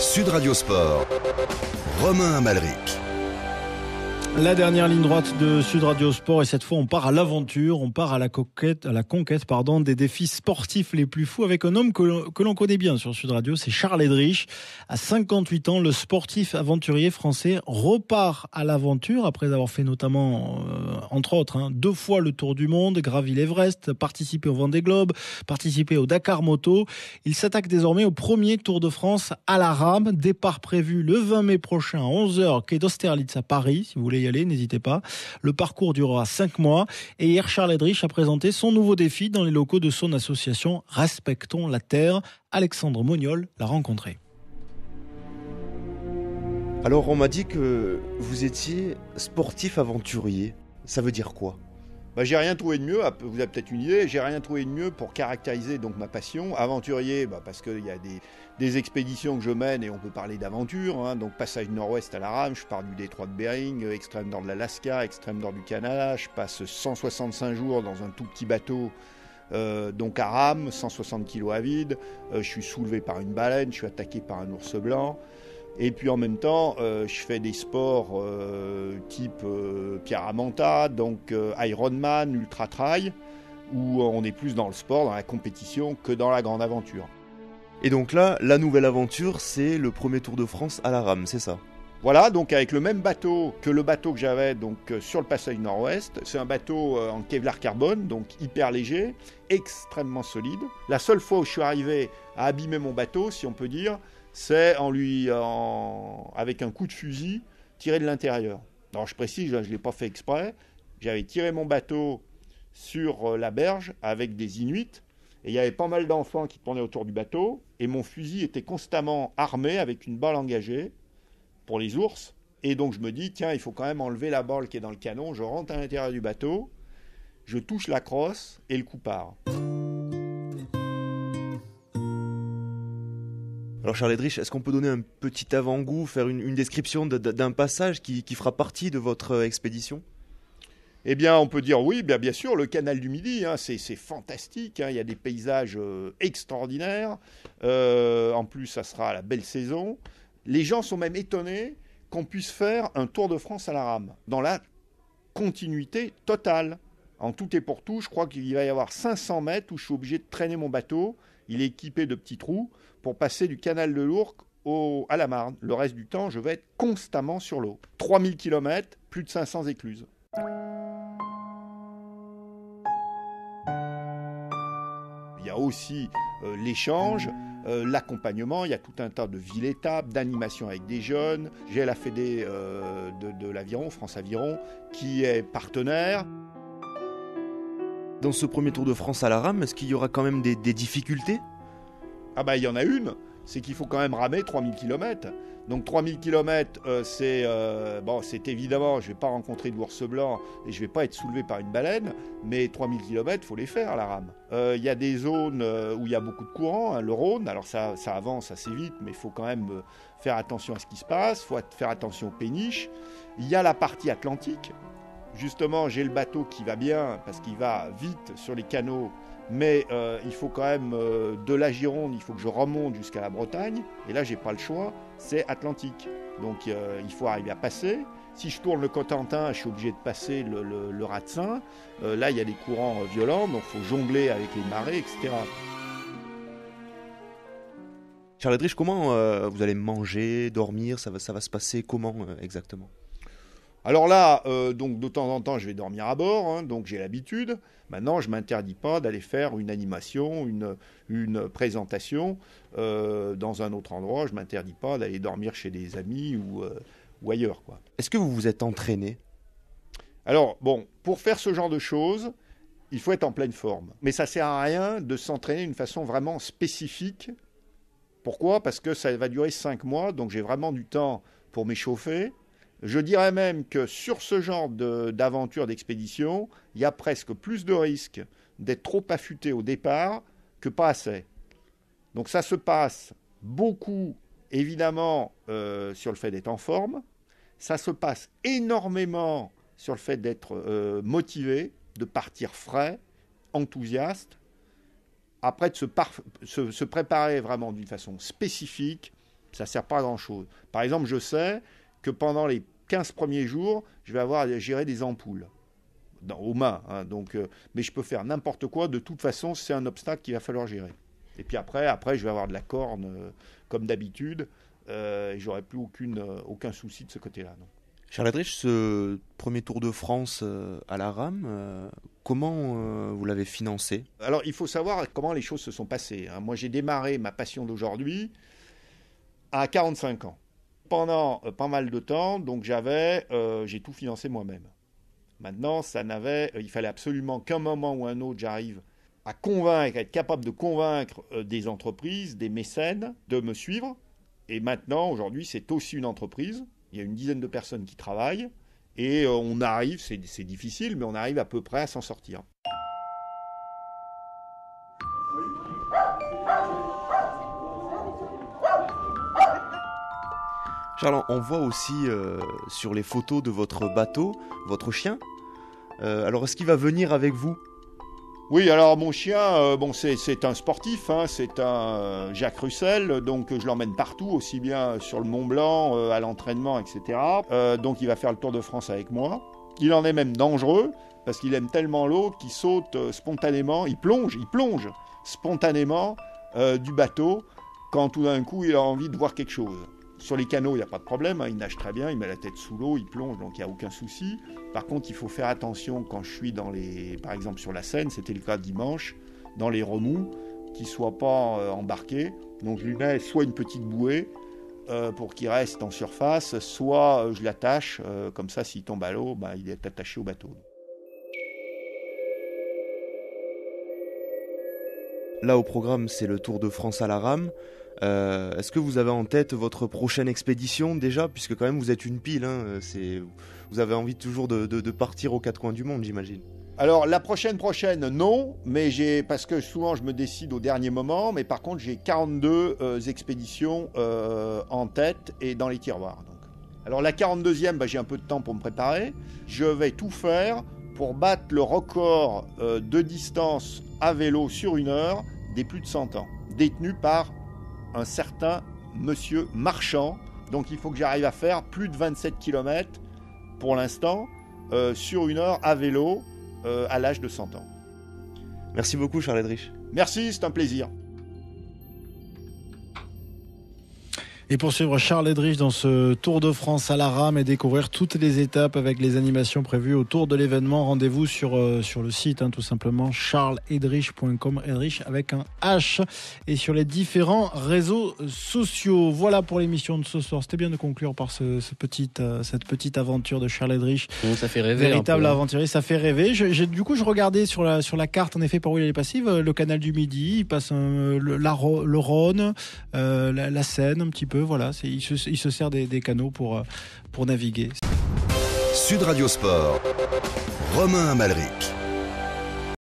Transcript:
Sud Radio Sport, Romain Amalric. La dernière ligne droite de Sud Radio Sport et cette fois on part à l'aventure, on part à la conquête, à la conquête pardon, des défis sportifs les plus fous avec un homme que, l'on connaît bien sur Sud Radio, c'est Charles Edrich. À 58 ans, le sportif aventurier français repart à l'aventure après avoir fait notamment, euh, entre autres, hein, deux fois le Tour du Monde, gravi l'Everest, participé au Vendée Globe, participé au Dakar Moto. Il s'attaque désormais au premier Tour de France à la rame, départ prévu le 20 mai prochain à 11h quai d'Austerlitz à Paris, si vous voulez n'hésitez pas. Le parcours durera 5 mois et hier Charles Edrich a présenté son nouveau défi dans les locaux de son association Respectons la Terre. Alexandre Moniol l'a rencontré. Alors on m'a dit que vous étiez sportif aventurier. Ça veut dire quoi? Bah, j'ai rien trouvé de mieux, vous avez peut-être une idée, j'ai rien trouvé de mieux pour caractériser donc ma passion. Aventurier, bah, parce qu'il y a des, expéditions que je mène et on peut parler d'aventure. Hein. donc passage nord-ouest à la rame, je pars du détroit de Bering, euh, extrême nord de l'Alaska, extrême nord du Canada, je passe 165 jours dans un tout petit bateau. Euh, donc à rame, 160 kg à vide, euh, je suis soulevé par une baleine, je suis attaqué par un ours blanc, et puis en même temps, euh, je fais des sports euh, type euh, Pierre donc Ironman, Ultra Trail, où on est plus dans le sport, dans la compétition, que dans la grande aventure. Et donc là, la nouvelle aventure, c'est le premier Tour de France à la rame, c'est ça? Voilà, donc avec le même bateau que le bateau que j'avais donc sur le passage nord-ouest. C'est un bateau en Kevlar carbone, donc hyper léger, extrêmement solide. La seule fois où je suis arrivé à abîmer mon bateau, si on peut dire, c'est en lui, avec un coup de fusil, tiré de l'intérieur. Alors je précise, je ne l'ai pas fait exprès. J'avais tiré mon bateau sur euh, la berge avec des Inuits. Et il y avait pas mal d'enfants qui tournaient autour du bateau. Et mon fusil était constamment armé avec une balle engagée pour les ours. Et donc je me dis, tiens, il faut quand même enlever la balle qui est dans le canon. Je rentre à l'intérieur du bateau, je touche la crosse et le coup part. Alors Charles Edrich, est-ce qu'on peut donner un petit avant-goût, faire une, description d'un passage qui, fera partie de votre euh, expédition? Eh bien, on peut dire oui, bien, sûr, le canal du Midi, hein, c'est fantastique, hein, il y a des paysages euh, extraordinaires, euh, en plus ça sera la belle saison. Les gens sont même étonnés qu'on puisse faire un Tour de France à la rame, dans la continuité totale. En tout et pour tout, je crois qu'il va y avoir 500 mètres où je suis obligé de traîner mon bateau, il est équipé de petits trous, pour passer du canal de l'Ourcq au, à la Marne. Le reste du temps, je vais être constamment sur l'eau. 3000 km, plus de 500 écluses. Il y a aussi euh, l'échange, euh, l'accompagnement, il y a tout un tas de villes-étapes, d'animations avec des jeunes. J'ai la Fédé euh, de, l'Aviron, France Aviron, qui est partenaire. Dans ce premier Tour de France à la rame, est-ce qu'il y aura quand même des difficultés? Ah bah il y en a une, c'est qu'il faut quand même ramer 3000 km. Donc 3000 km, euh, c'est euh, bon, c'est évidemment, je vais pas rencontrer d'ours blanc et je vais pas être soulevé par une baleine, mais 3000 km, faut les faire à la rame. Euh, il y a des zones où il y a beaucoup de courant, hein, le Rhône, alors ça, ça avance assez vite, mais il faut quand même faire attention à ce qui se passe, il faut faire attention aux péniches. Il y a la partie atlantique. Justement, j'ai le bateau qui va bien parce qu'il va vite sur les canaux mais euh, il faut quand même euh, de la Gironde, il faut que je remonte jusqu'à la Bretagne, et là j'ai pas le choix, c'est Atlantique. Donc euh, il faut arriver à passer. Si je tourne le Cotentin, je suis obligé de passer le, le, Ratsin. là il y a des courants violents, donc il faut jongler avec les marées, etc. Charles Edrich, comment vous allez manger, dormir ça va se passer comment exactement? Alors là, euh, donc de temps en temps, je vais dormir à bord, hein, donc j'ai l'habitude. Maintenant, je ne m'interdis pas d'aller faire une animation, une, une présentation euh, dans un autre endroit. Je ne m'interdis pas d'aller dormir chez des amis ou, euh, ou ailleurs. Est-ce que vous vous êtes entraîné? Alors, bon, pour faire ce genre de choses, il faut être en pleine forme. Mais ça ne sert à rien de s'entraîner d'une façon vraiment spécifique. Pourquoi? Parce que ça va durer 5 mois, donc j'ai vraiment du temps pour m'échauffer je dirais même que sur ce genre d'aventure, d'expédition, il y a presque plus de risques d'être trop affûté au départ que pas assez. Donc ça se passe beaucoup, évidemment, euh, sur le fait d'être en forme. Ça se passe énormément sur le fait d'être euh, motivé, de partir frais, enthousiaste. Après, de se, se préparer vraiment d'une façon spécifique, Ça sert pas à grand-chose. Par exemple, je sais que pendant les 15 premiers jours, je vais avoir à gérer des ampoules dans, aux mains. hein, donc, euh, mais je peux faire n'importe quoi. De toute façon, c'est un obstacle qu'il va falloir gérer. Et puis après, après, je vais avoir de la corne euh, comme d'habitude. Euh, et j'aurai plus aucune, euh, aucun souci de ce côté-là. Charles Edrich, ce premier Tour de France à la rame, comment vous l'avez financé? Alors, il faut savoir comment les choses se sont passées. hein. Moi, j'ai démarré ma passion d'aujourd'hui à 45 ans. Pendant euh, pas mal de temps, donc j'avais, euh, j'ai tout financé moi-même. Maintenant, ça n'avait, euh, il fallait absolument qu'un moment ou un autre, j'arrive à convaincre, à être capable de convaincre des entreprises, des mécènes, de me suivre. Et maintenant, aujourd'hui, c'est aussi une entreprise. Il y a une dizaine de personnes qui travaillent. Et on arrive, c'est difficile, mais on arrive à peu près à s'en sortir. Charles, on voit aussi euh, sur les photos de votre bateau, votre chien. Euh, alors, est-ce qu'il va venir avec vous? Oui, alors mon chien, euh, c'est un sportif, hein, c'est un Jacques Russell, donc je l'emmène partout, aussi bien sur le Mont Blanc, à l'entraînement, etc. Donc il va faire le Tour de France avec moi. Il en est même dangereux, parce qu'il aime tellement l'eau qu'il saute spontanément, il plonge, il plonge spontanément du bateau quand tout d'un coup il a envie de voir quelque chose. Sur les canaux, il n'y a pas de problème, hein, il nage très bien, il met la tête sous l'eau, il plonge, donc il n'y a aucun souci. Par contre, il faut faire attention quand je suis dans les, par exemple sur la Seine, c'était le cas dimanche, dans les remous, qu'il ne soit pas euh, embarqué. Donc je lui mets soit une petite bouée euh, pour qu'il reste en surface, soit euh, je l'attache, comme ça s'il tombe à l'eau, bah, il est attaché au bateau. Là, au programme, c'est le Tour de France à la rame. Euh, est-ce que vous avez en tête votre prochaine expédition déjà Puisque quand même, vous êtes une pile. hein. Vous avez envie toujours de partir aux quatre coins du monde, j'imagine. Alors la prochaine prochaine non, mais j'ai parce que souvent je me décide au dernier moment, mais par contre j'ai 42 euh, expéditions euh, en tête et dans les tiroirs. Donc. Alors la 42e, bah, j'ai un peu de temps pour me préparer. Je vais tout faire pour battre le record euh, de distance à vélo sur une heure des plus de 100 ans, détenu par un certain monsieur Marchand. Donc il faut que j'arrive à faire plus de 27 km pour l'instant euh, sur une heure à vélo euh, à l'âge de 100 ans. Merci beaucoup, Charles Edrich. Merci, c'est un plaisir. Et pour suivre Charles Edrich dans ce Tour de France à la rame et découvrir toutes les étapes avec les animations prévues autour de l'événement, rendez-vous sur, euh, sur le site, hein, tout simplement, charlesedrich.com, Edrich avec un H, et sur les différents réseaux sociaux. Voilà pour l'émission de ce soir. C'était bien de conclure par ce, ce petit, euh, cette petite aventure de Charles Edrich. Bon, ça fait rêver. Véritable peu. aventurier, ça fait rêver. Je- du coup, je regardais sur la, sur la carte, en effet, par où il allait passer, euh, le canal du Midi, il passe euh, le, la Ro- le Rhône, la, la Seine, un petit peu, voilà. Il se, sert des, des canaux pour, euh, pour naviguer. Sud Radio Sport. Romain Amalric.